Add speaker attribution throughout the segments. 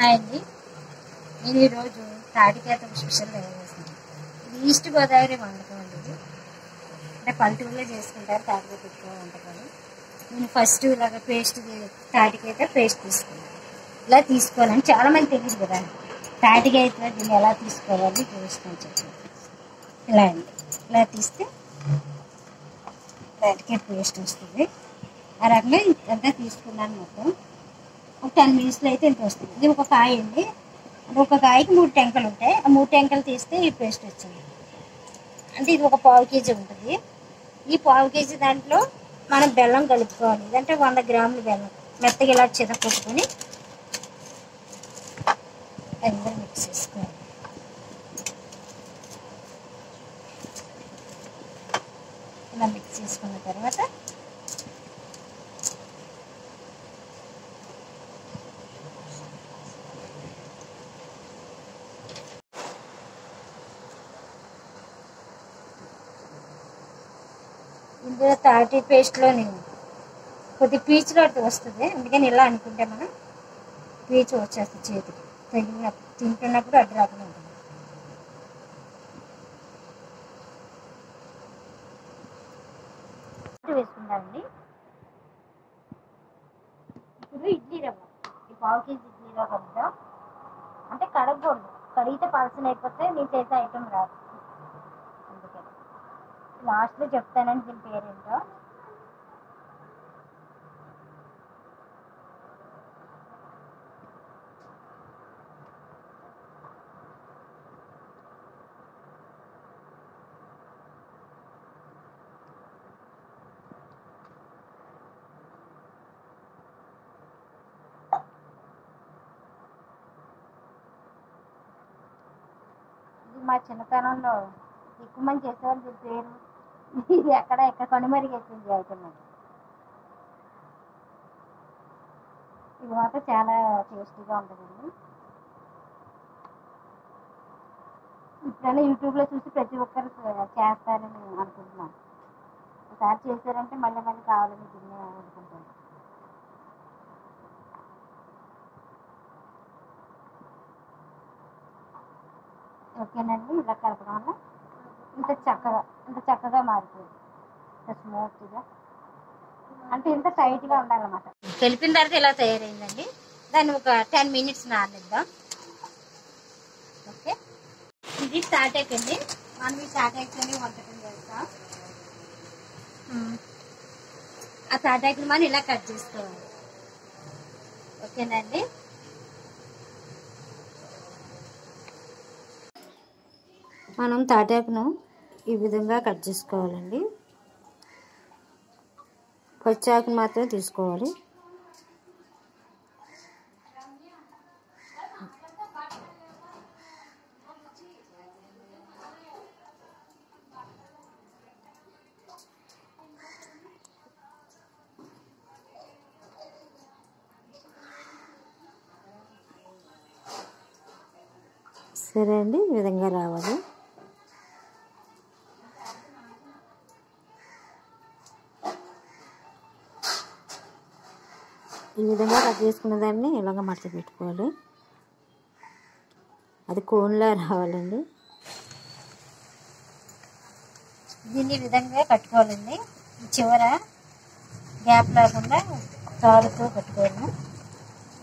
Speaker 1: Hi అండి. నేను ఈరోజు తాటికేత స్పెషల్ తయారు ఇది ఈస్ట్ గోదావరి వంటకం అండి ఇది. అంటే పల్లెటూరులో చేసుకుంటారు తాటికేత ఎక్కువ వంటకాలు నేను ఫస్ట్ ఇలాగ పేస్ట్ తాటికైతే పేస్ట్ తీసుకున్నాను. ఇలా తీసుకోవాలని చాలా మంది తెలియదు కదా. తాటికైతే దీన్ని ఎలా తీసుకోవాలి చూసుకొని చెప్పి. ఇలా అండి. ఇలా తీస్తే తాటికేత పేస్ట్ వస్తుంది. ఆ రకంగా ఇంత తీసుకున్నాను మొత్తం. ఒక టెన్ మినిట్స్లో అయితే ఇంత వస్తుంది. ఇది ఒక కాయ అండి. ఒక కాయకి మూడు టెంకలు ఉంటాయి. ఆ మూడు టెంకలు తీస్తే ఈ పేస్ట్ వచ్చింది. అంటే ఇది ఒక పావు కేజీ ఉంటుంది. ఈ పావు కేజీ దాంట్లో మనం బెల్లం కలుపుకోవాలి. ఇదంటే వంద గ్రాములు బెల్లం. మెత్తగా ఇలా చిత అందరూ మిక్స్ చేసుకోవాలి ఇలా మిక్స్ చేసుకున్న తర్వాత ఇందులో తాటి పేస్ట్లోని కొద్ది పీచు లాంటి వస్తుంది. అందుకని ఇలా అనుకుంటే మనం పీచు వచ్చేస్తుంది చేతికి. తగిలినప్పుడు తింటున్నప్పుడు అడ్డు రాకుండా ఉంటుంది. వేసుకుందామండి ఇప్పుడు ఇడ్లీ రవ్వ. ఈ పావు కేజీ ఇడ్లీ రవ్వ అంటే కడగకూడదు. కడిగితే పలసన అయిపోతే నేను చేసే ఐటమ్ రాదు. లాస్ట్లో చెప్తానండి దీని పేరేంటో? ఇది మా చిన్నతనంలో ఎక్కువ మంది చేసేవాళ్ళు పేరు. ఇది ఎక్కడ ఎక్కడ కనుమరుగేసింది ఐటమ్ అది ఇది మాత్రం చాలా టేస్టీగా ఉంటుందండి. ఇప్పుడైనా యూట్యూబ్లో చూసి ప్రతి ఒక్కరు చేస్తారని అనుకుంటున్నాను. ఒకసారి చేశారంటే మళ్ళీ మళ్ళీ కావాలని దీన్ని అనుకుంటాను. ఓకేనండి ఇలా కలపడం వల్ల ఇంత చక్కగా ఇంత చక్కగా మారిపోయింది. ఇంత స్మూత్గా. అంటే ఇంత టైట్గా ఉండాలన్నమాట. కలిపిన తర్వాత ఇలా తయారైందండి? దాన్ని ఒక టెన్ మినిట్స్ నాననిద్దాం ఓకే. ఇది తాటాక్ అండి మనం ఈ తాటాక్తోనే వంటకం చేస్తాం. ఆ తాటాకుని మనం ఇలా కట్ చేసుకోవాలి. ఓకేనండి? మనం తాటాకును ఈ విధంగా కట్ చేసుకోవాలండి. పచ్చాకును మాత్రమే తీసుకోవాలి. సరే అండి ఈ విధంగా రావాలి. ఈ విధంగా కట్ చేసుకున్న దాన్ని ఇలాగ మడత పెట్టుకోవాలి? అది కోన్లా రావాలండి. దీన్ని విధంగా కట్టుకోవాలండి. చివర గ్యాప్ లేకుండా తాడుతో కట్టుకోవాలి.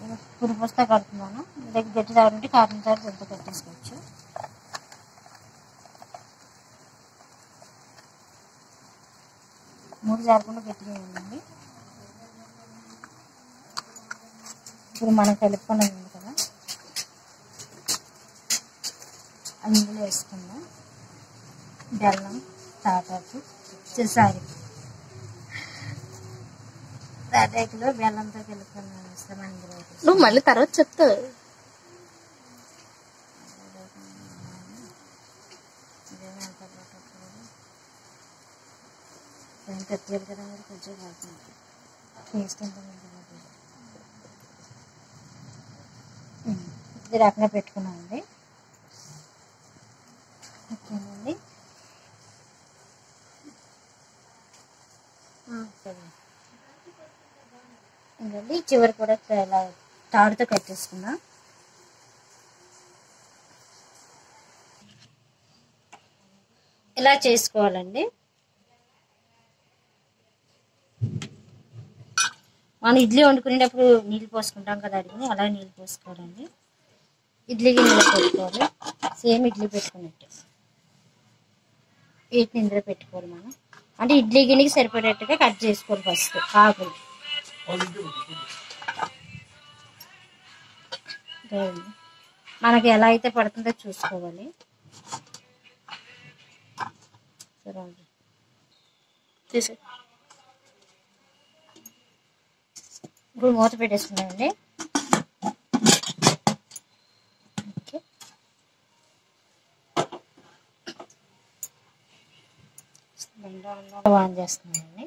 Speaker 1: నేను పురుపుస్తా కడుతున్నాను. దగ్గర గట్టి తాడు ఉంటే కాటన్ తాడు దీంతో కట్టేసుకోవచ్చు. మూడు జారకుండా గట్టిగా ఉందండి ఇప్పుడు మనం కలుపుకున్నది ఉంది కదా. అందులో వేసుకుందాం బెల్లం తాటాకు సారీ తాటాకులో బెల్లంతో కలుపుకున్నాం వేస్తాం అందులో.
Speaker 2: నువ్వు మళ్ళీ తర్వాత చెప్తావు.
Speaker 1: కొంచెం టేస్ట్ ఉంటుంది. ఇది రాకుండా పెట్టుకున్నామండి. ఓకేనండి. ఇంకండి చివరి కూడా ఇలా తాడుతో కట్ చేసుకున్నాం ఇలా చేసుకోవాలండి. మనం ఇడ్లీ వండుకునేటప్పుడు నీళ్ళు పోసుకుంటాం కదా అడిగి అలా నీళ్ళు పోసుకోవాలండి. ఇడ్లీ గిన్నెలో పెట్టుకోవాలి. సేమ్ ఇడ్లీ పెట్టుకున్నట్టు. వీటిని ఇందులో పెట్టుకోవాలి మనం. అంటే ఇడ్లీ గిన్నెకి సరిపడేట్టుగా కట్ చేసుకోవాలి ఫస్ట్ ఆకులు. మనకి ఎలా అయితే పడుతుందో చూసుకోవాలి. ఇప్పుడు మూత పెట్టేసుకున్నామండి ఓకే ఆన్ చేస్తున్నానండి.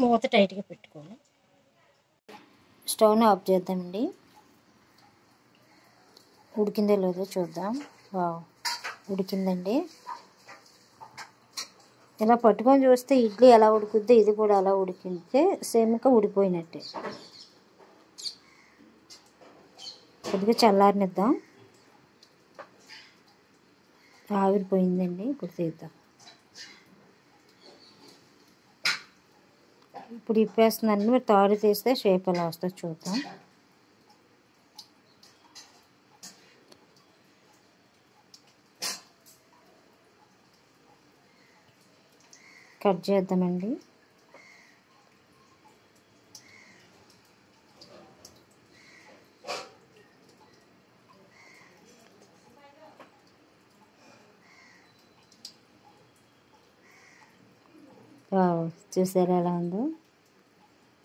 Speaker 1: మూత టైట్గా పెట్టుకోవాలి స్టవ్ని ఆఫ్ చేద్దామండి. ఉడికిందో లేదో చూద్దాం. వావ్ ఉడికిందండి. ఇలా పట్టుకొని చూస్తే ఇడ్లీ ఎలా ఉడుకుద్దో ఇది కూడా అలా ఉడికితే సేమ్గా ఉడిపోయినట్టే కొద్దిగా చల్లారనిద్దాం. ఆవిరిపోయిందండి ఇప్పుడు తీద్దాం ఇప్పుడు ఇప్పేస్తుందండి మీరు తాడు తీస్తే షేప్ ఎలా వస్తుందో చూద్దాం. కట్ చేద్దామండి. వావ్, చూసారా ఎలా ఉందో?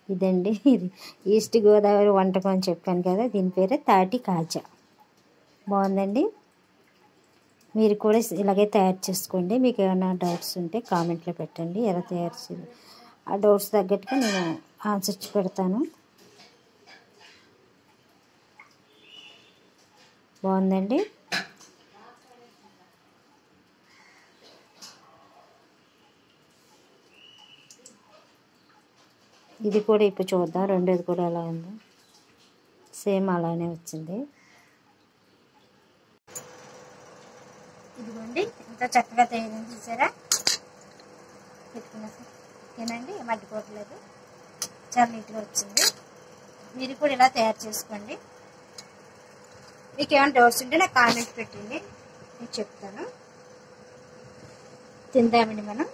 Speaker 1: ఇదండి ఇది ఈస్ట్ గోదావరి వంటకం అని చెప్పాను కదా దీని పేరే తాటి కాజా. బాగుందండి? మీరు కూడా ఇలాగే తయారు చేసుకోండి. మీకు ఏమైనా డౌట్స్ ఉంటే కామెంట్లో పెట్టండి. ఎలా తయారు చేయాలి ఆ డౌట్స్ తగ్గట్టుగా నేను ఆన్సర్స్ పెడతాను. బాగుందండి? ఇది కూడా ఇప్పుడు చూద్దాం. రెండోది కూడా ఎలా ఉందో. సేమ్ అలానే వచ్చింది. ఇదిగోండి ఎంత చక్కగా తయారు చూసారా? పెట్టుకున్నా తినండి మట్టిపోవట్లేదు చాలా నీట్గా వచ్చింది. మీరు కూడా ఇలా తయారు చేసుకోండి. మీకు ఏమైనా డౌట్స్ ఉంటే నాకు కామెంట్ పెట్టండి. నేను చెప్తాను. తిందామండి మనం.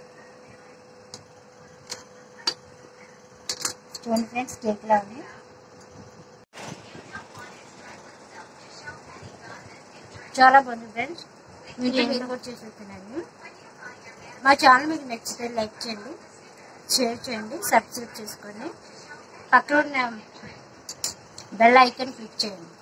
Speaker 1: చూడండి ఫ్రెండ్స్ కేక్లా ఉంది చాలా బాగుంది ఫ్రెండ్స్. మీరు మీరు కూడా చేసేస్తున్నాను మా ఛానల్ మీకు నచ్చితే లైక్ చేయండి షేర్ చేయండి సబ్స్క్రైబ్ చేసుకోండి. పక్కన ఉన్న బెల్ ఐకాన్ క్లిక్ చేయండి.